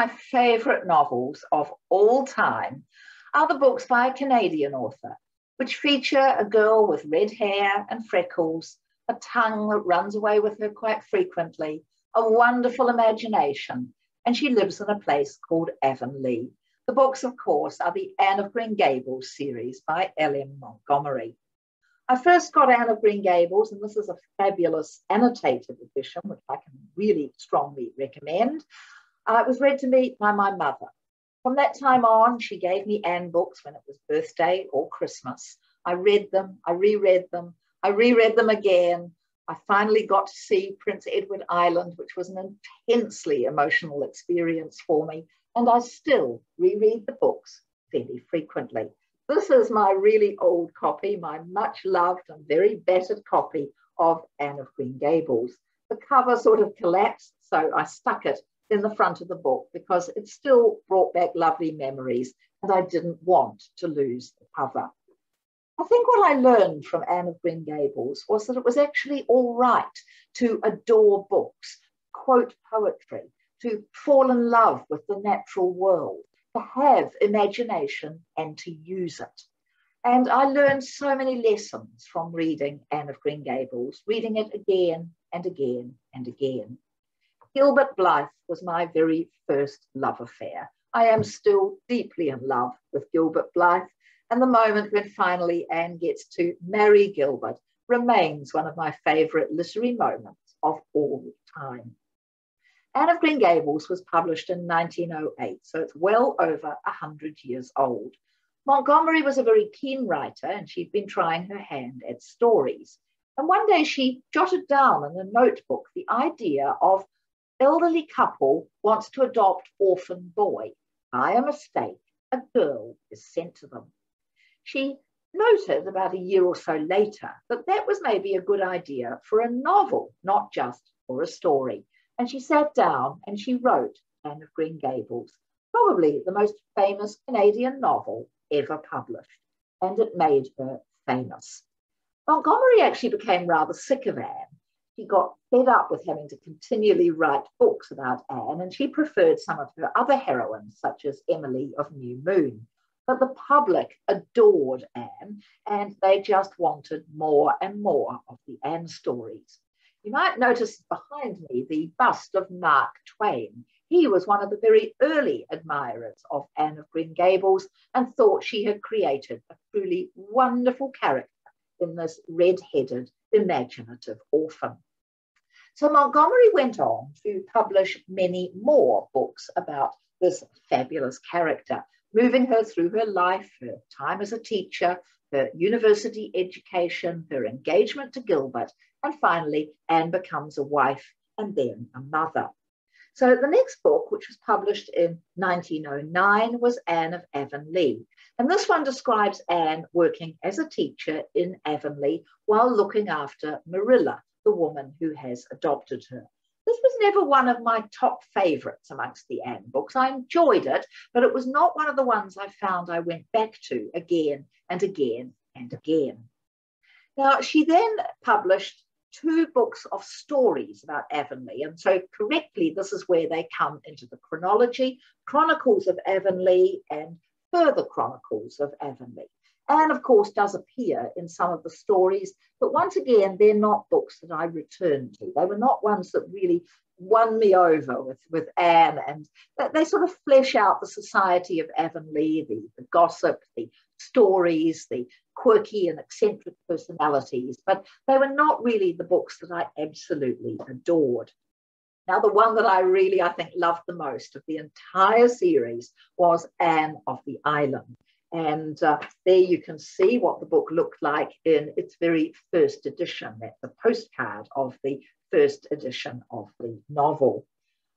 my favourite novels of all time are the books by a Canadian author, which feature a girl with red hair and freckles, a tongue that runs away with her quite frequently, a wonderful imagination, and she lives in a place called Avonlea. The books, of course, are the Anne of Green Gables series by L.M. Montgomery. I first got Anne of Green Gables, and this is a fabulous annotated edition, which I can really strongly recommend. Uh, it was read to me by my mother. From that time on, she gave me Anne books when it was birthday or Christmas. I read them, I reread them, I reread them again. I finally got to see Prince Edward Island, which was an intensely emotional experience for me, and I still reread the books fairly frequently. This is my really old copy, my much loved and very battered copy of Anne of Green Gables. The cover sort of collapsed, so I stuck it in the front of the book because it still brought back lovely memories and I didn't want to lose the cover. I think what I learned from Anne of Green Gables was that it was actually all right to adore books, quote poetry, to fall in love with the natural world, to have imagination and to use it. And I learned so many lessons from reading Anne of Green Gables, reading it again and again and again. Gilbert Blythe was my very first love affair. I am still deeply in love with Gilbert Blythe, and the moment when finally Anne gets to marry Gilbert remains one of my favourite literary moments of all time. Anne of Green Gables was published in 1908, so it's well over 100 years old. Montgomery was a very keen writer and she'd been trying her hand at stories. And one day she jotted down in a notebook the idea of elderly couple wants to adopt orphan boy. By a mistake, a girl is sent to them. She noted about a year or so later that that was maybe a good idea for a novel, not just for a story. And she sat down and she wrote Anne of Green Gables, probably the most famous Canadian novel ever published. And it made her famous. Montgomery actually became rather sick of Anne. She got fed up with having to continually write books about Anne, and she preferred some of her other heroines, such as Emily of New Moon. But the public adored Anne, and they just wanted more and more of the Anne stories. You might notice behind me the bust of Mark Twain. He was one of the very early admirers of Anne of Green Gables and thought she had created a truly wonderful character in this red-headed, imaginative orphan. So Montgomery went on to publish many more books about this fabulous character, moving her through her life, her time as a teacher, her university education, her engagement to Gilbert, and finally, Anne becomes a wife and then a mother. So the next book, which was published in 1909, was Anne of Avonlea. And this one describes Anne working as a teacher in Avonlea while looking after Marilla, the woman who has adopted her. This was never one of my top favourites amongst the Anne books. I enjoyed it, but it was not one of the ones I found I went back to again and again and again. Now, she then published two books of stories about Avonlea. And so, correctly, this is where they come into the chronology Chronicles of Avonlea and Further Chronicles of Avonlea. Anne, of course, does appear in some of the stories, but once again, they're not books that I return to. They were not ones that really won me over with, with Anne, and they sort of flesh out the society of Avonlea, the, the gossip, the stories, the quirky and eccentric personalities, but they were not really the books that I absolutely adored. Now, the one that I really, I think, loved the most of the entire series was Anne of the Island. And uh, there you can see what the book looked like in its very first edition. That's a postcard of the first edition of the novel.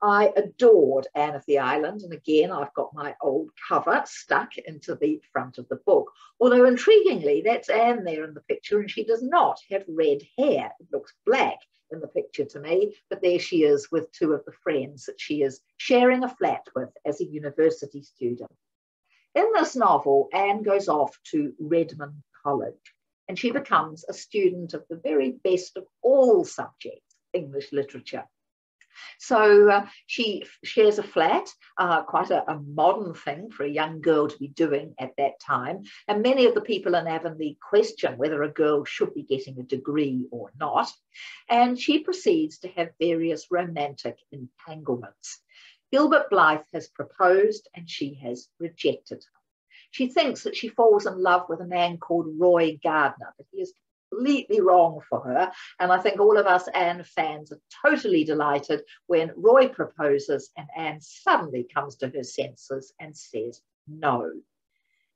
I adored Anne of the Island, and again, I've got my old cover stuck into the front of the book. Although, intriguingly, that's Anne there in the picture, and she does not have red hair. It looks black in the picture to me, but there she is with two of the friends that she is sharing a flat with as a university student. In this novel, Anne goes off to Redmond College, and she becomes a student of the very best of all subjects, English literature. So uh, she shares a flat, uh, quite a, a, modern thing for a young girl to be doing at that time. And many of the people in Avonlea question whether a girl should be getting a degree or not. And she proceeds to have various romantic entanglements. Gilbert Blythe has proposed and she has rejected him. She thinks that she falls in love with a man called Roy Gardner, but he is completely wrong for her. And I think all of us Anne fans are totally delighted when Roy proposes and Anne suddenly comes to her senses and says no.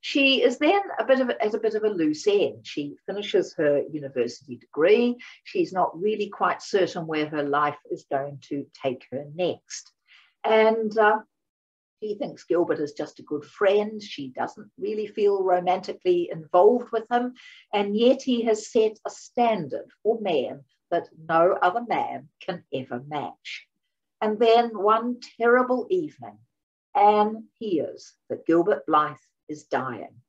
She is then a bit of at a bit of a loose end. She finishes her university degree. She's not really quite certain where her life is going to take her next. And uh, she thinks Gilbert is just a good friend. She doesn't really feel romantically involved with him. And yet he has set a standard for men that no other man can ever match. And then one terrible evening, Anne hears that Gilbert Blythe is dying.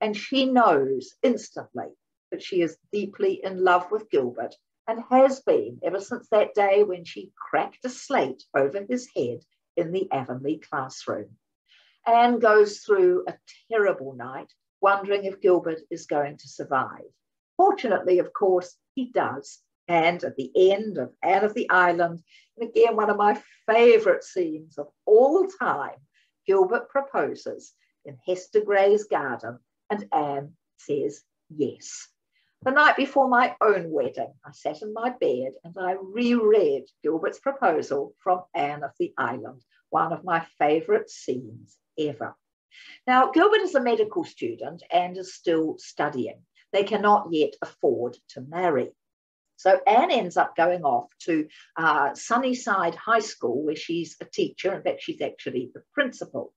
And she knows instantly that she is deeply in love with Gilbert and has been ever since that day when she cracked a slate over his head in the Avonlea classroom. Anne goes through a terrible night, wondering if Gilbert is going to survive. Fortunately, of course, he does. And at the end of Anne of the Island, and again, one of my favourite scenes of all time, Gilbert proposes in Hester Gray's garden, and Anne says yes. The night before my own wedding, I sat in my bed and I reread Gilbert's proposal from Anne of the Island, one of my favourite scenes ever. Now, Gilbert is a medical student and is still studying. They cannot yet afford to marry. So Anne ends up going off to uh, Summerside High School, where she's a teacher. In fact, she's actually the principal.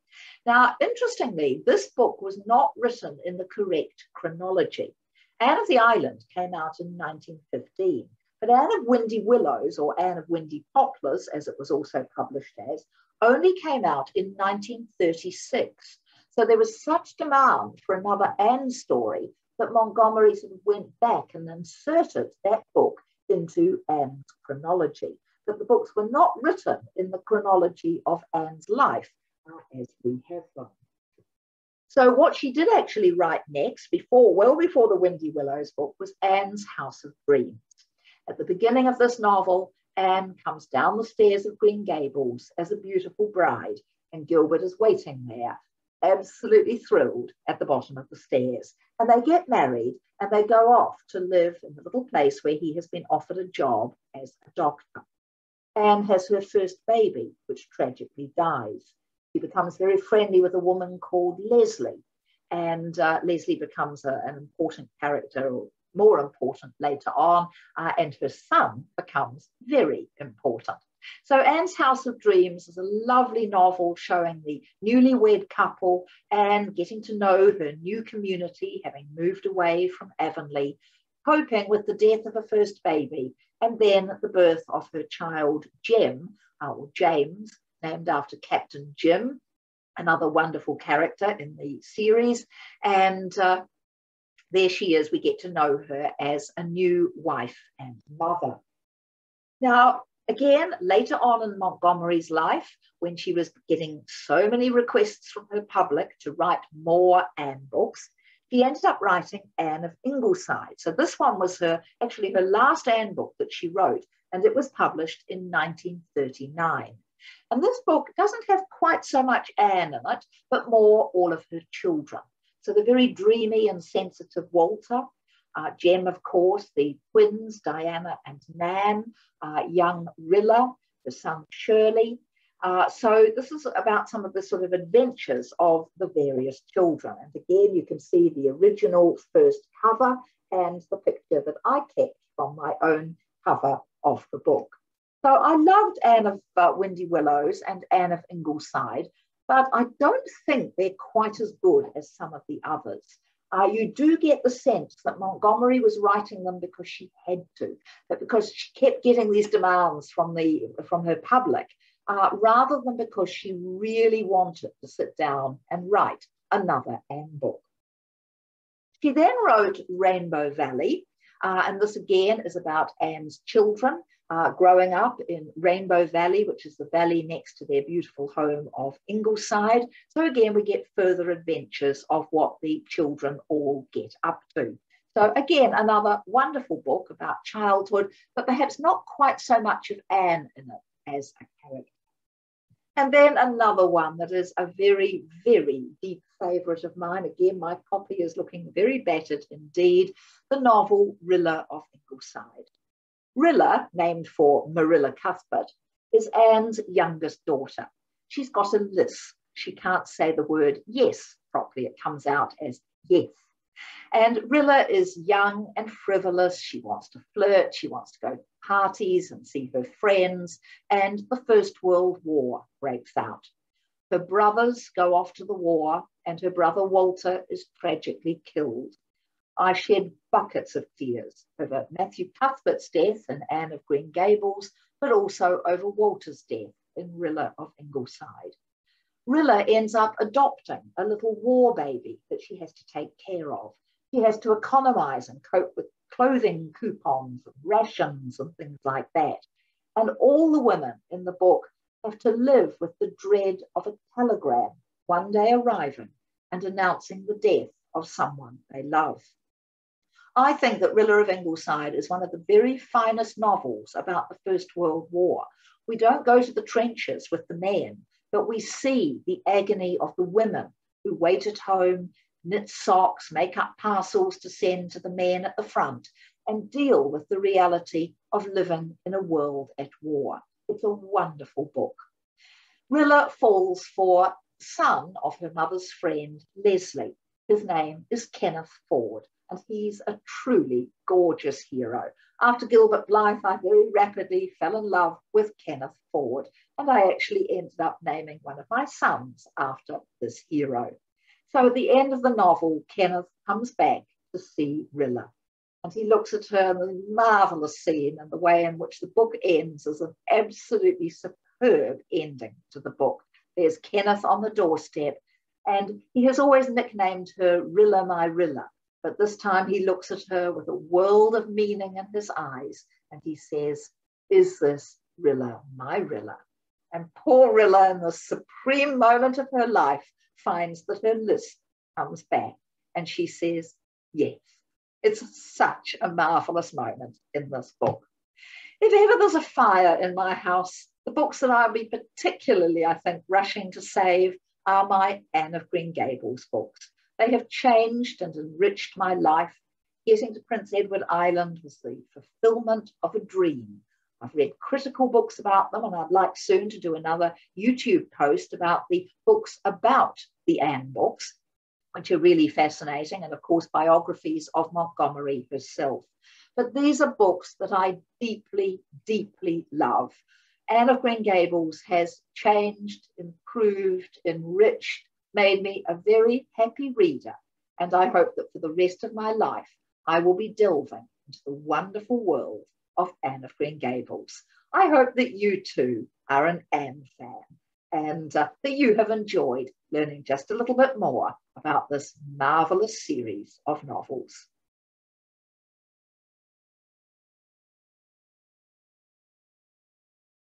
Now, interestingly, this book was not written in the correct chronology. Anne of the Island came out in 1915, but Anne of Windy Willows, or Anne of Windy Poplars, as it was also published as, only came out in 1936. So there was such demand for another Anne story that Montgomery sort of went back and inserted that book into Anne's chronology. But the books were not written in the chronology of Anne's life as we have them. So what she did actually write next, before, well before the Windy Willows book, was Anne's House of Dreams. At the beginning of this novel, Anne comes down the stairs of Green Gables as a beautiful bride, and Gilbert is waiting there, absolutely thrilled at the bottom of the stairs. And they get married and they go off to live in the little place where he has been offered a job as a doctor. Anne has her first baby, which tragically dies. He becomes very friendly with a woman called Leslie, and uh, Leslie becomes a, an important character, or more important later on, uh, and her son becomes very important. So Anne's House of Dreams is a lovely novel showing the newlywed couple and getting to know her new community, having moved away from Avonlea, coping with the death of her first baby, and then the birth of her child, Jem, uh, or James, named after Captain Jim, another wonderful character in the series. And uh, there she is. We get to know her as a new wife and mother. Now, again, later on in Montgomery's life, when she was getting so many requests from her public to write more Anne books, she ended up writing Anne of Ingleside. So this one was her actually her last Anne book that she wrote, and it was published in 1939. And this book doesn't have quite so much Anne in it, but more all of her children. So the very dreamy and sensitive Walter, uh, Jem, of course, the twins, Diana and Nan, uh, young Rilla, the son Shirley. Uh, so this is about some of the sort of adventures of the various children. And again, you can see the original first cover and the picture that I kept from my own cover of the book. So I loved Anne of uh, Windy Willows and Anne of Ingleside, but I don't think they're quite as good as some of the others. Uh, you do get the sense that Montgomery was writing them because she had to, that because she kept getting these demands from the from her public, uh, rather than because she really wanted to sit down and write another Anne book. She then wrote Rainbow Valley, Uh, and this again is about Anne's children uh, growing up in Rainbow Valley, which is the valley next to their beautiful home of Ingleside. So again, we get further adventures of what the children all get up to. So again, another wonderful book about childhood, but perhaps not quite so much of Anne in it as a character. And then another one that is a very, very deep favourite of mine. Again, my copy is looking very battered indeed. The novel Rilla of Ingleside. Rilla, named for Marilla Cuthbert, is Anne's youngest daughter. She's got a lisp. She can't say the word yes properly. It comes out as yes. And Rilla is young and frivolous. She wants to flirt. She wants to go to parties and see her friends. And the First World War breaks out. Her brothers go off to the war, and her brother Walter is tragically killed. I shed buckets of tears over Matthew Cuthbert's death and Anne of Green Gables, but also over Walter's death in Rilla of Ingleside. Rilla ends up adopting a little war baby that she has to take care of. She has to economize and cope with clothing coupons and rations and things like that. And all the women in the book have to live with the dread of a telegram one day arriving and announcing the death of someone they love. I think that Rilla of Ingleside is one of the very finest novels about the First World War. We don't go to the trenches with the men, but we see the agony of the women who wait at home, knit socks, make up parcels to send to the men at the front, and deal with the reality of living in a world at war. It's a wonderful book. Rilla falls for son of her mother's friend, Leslie. His name is Kenneth Ford and he's a truly gorgeous hero. After Gilbert Blythe, I very rapidly fell in love with Kenneth Ford, and I actually ended up naming one of my sons after this hero. So at the end of the novel, Kenneth comes back to see Rilla, and he looks at her in the marvelous scene and the way in which the book ends is an absolutely superb ending to the book. There's Kenneth on the doorstep, and he has always nicknamed her Rilla my Rilla but this time he looks at her with a world of meaning in his eyes and he says, Is this Rilla, my Rilla? And poor Rilla, in the supreme moment of her life, finds that her lisp comes back and she says, Yes. It's such a marvelous moment in this book. If ever there's a fire in my house, the books that I'll be particularly, I think, rushing to save are my Anne of Green Gables books. They have changed and enriched my life. Getting to Prince Edward Island was the fulfillment of a dream. I've read critical books about them, and I'd like soon to do another YouTube post about the books about the Anne books, which are really fascinating, and of course, biographies of Montgomery herself. But these are books that I deeply, deeply love. Anne of Green Gables has changed, improved, enriched, made me a very happy reader, and I hope that for the rest of my life, I will be delving into the wonderful world of Anne of Green Gables. I hope that you too are an Anne fan and uh, that you have enjoyed learning just a little bit more about this marvelous series of novels.